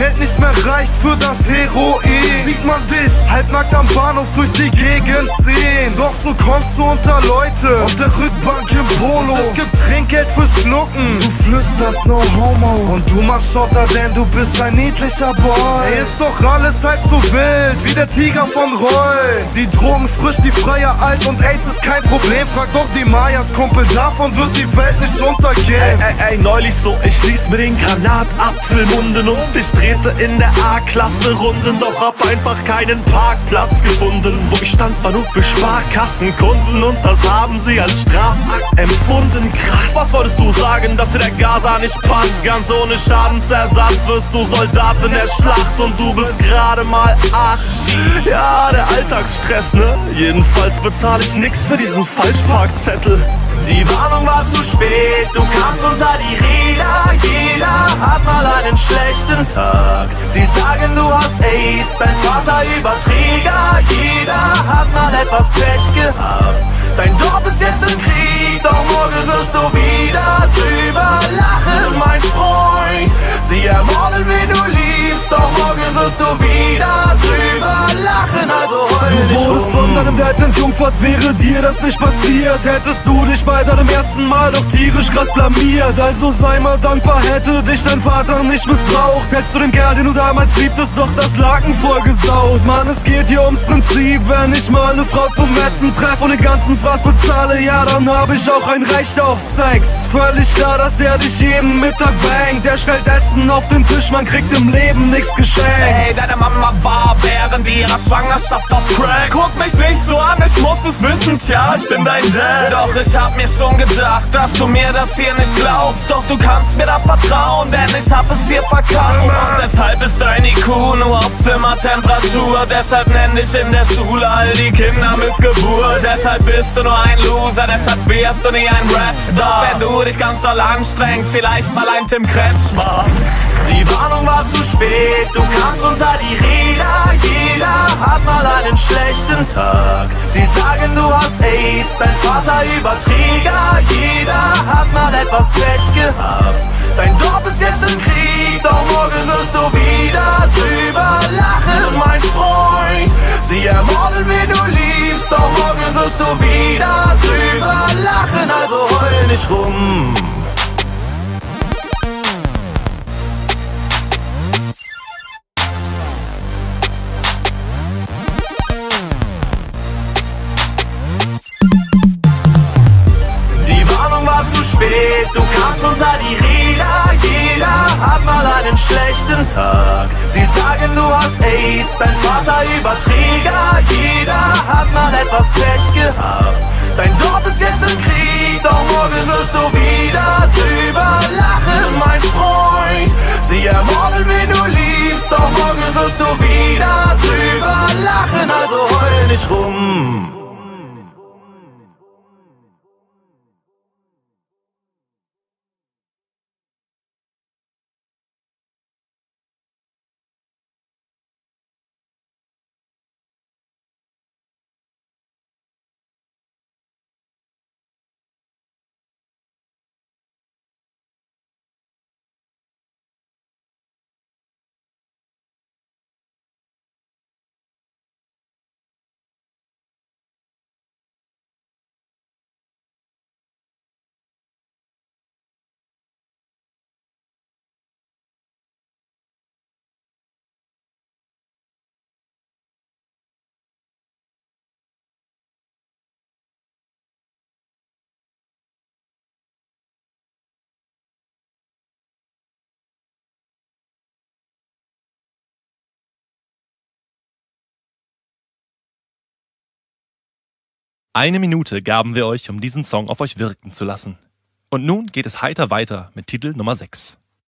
Geld nicht mehr reicht für das Heroin, sieht man dich halbnackt am Bahnhof durch die Gegend ziehen. Doch so kommst du unter Leute auf der Rückbank im Polo. Es gibt Trinkgeld für Schlucken. Du flüsterst no homo und du machst Schotter, denn du bist ein niedlicher Boy. Ey, ist doch alles halb so wild wie der Tiger von Roy. Die Drogen frisch, die Freier alt und AIDS ist kein Problem. Frag doch die Mayas, Kumpel, davon wird die Welt nicht untergehen. Ey, ey, ey, neulich so, ich ließ mir den Granatapfel munden und ich drehte in der A-Klasse Runden, doch hab einfach keinen Parkplatz gefunden. Wo ich stand, war nur für Sparkassenkunden und das haben sie als Strafakt empfunden. Krass, was wolltest du sagen, dass dir der Gaza nicht passt? Ganz ohne Schadensersatz wirst du Soldat in der Schlacht und du bist gerade mal acht. Ja, der Alltagsstress, ne? Jedenfalls bezahle ich nix für diesen Falschparkzettel. Die Warnung war zu spät, du kamst unter die Räder. Hat mal einen schlechten Tag. Sie sagen, du hast AIDS, dein Vater Überträger. Jeder hat mal etwas Pech gehabt. Dein Dorf ist jetzt im Krieg, doch morgen wirst du wieder drüber lachen, mein Freund. Sie ermorden, wen du liebst, doch morgen wirst du wieder drüber lachen, also heul Du wurdest von deinem Dad entjungfert, wäre dir das nicht passiert Hättest du dich bei deinem ersten Mal doch tierisch krass blamiert. Also sei mal dankbar, hätte dich dein Vater nicht missbraucht. Hättest du den Kerl, den du damals liebtest, doch das Laken vollgesaut Mann, es geht hier ums Prinzip, wenn ich mal eine Frau zum Essen treffe und den ganzen Fraß bezahle Ja, dann hab ich auch ein Recht auf Sex. Völlig klar, dass er dich jeden Mittag bangt. Der stellt Essen auf den Tisch, man kriegt im Leben nichts geschenkt. Ey, deine Mama war während ihrer Schwangerschaft auf Crack. Guck mich nicht so an, ich muss es wissen, tja, ich bin dein Dad. Doch ich hab mir schon gedacht, dass du mir das hier nicht glaubst. Doch du kannst mir da vertrauen, denn ich hab es dir verkauft. Und deshalb ist dein IQ nur auf Zimmertemperatur. Deshalb nenn dich in der Schule all die Kinder Missgeburt. Deshalb bist du nur ein Loser, deshalb wärst du nie ein Rapstar. Wenn du dich ganz doll anstrengst, vielleicht mal ein Tim Kretschmer. Die Warnung war zu spät, du kamst unter die schlechten Tag. Sie sagen, du hast AIDS, dein Vater Überträger. Jeder hat mal etwas Pech gehabt. Dein Dorf ist jetzt im Krieg, doch morgen wirst du wieder drüber lachen, mein Freund. Sie ermorden, wen du liebst, doch morgen wirst du wieder drüber lachen, also heul nicht rum. Spät, du kamst unter die Räder. Jeder hat mal einen schlechten Tag. Sie sagen, du hast AIDS, dein Vater Überträger. Jeder hat mal etwas Pech gehabt. Dein Dorf ist jetzt im Krieg, doch morgen wirst du wieder drüber lachen, mein Freund. Sie ermorden, wen du liebst, doch morgen wirst du wieder drüber lachen, also heul nicht rum. Eine Minute gaben wir euch, um diesen Song auf euch wirken zu lassen. Und nun geht es heiter weiter mit Titel Nummer 6.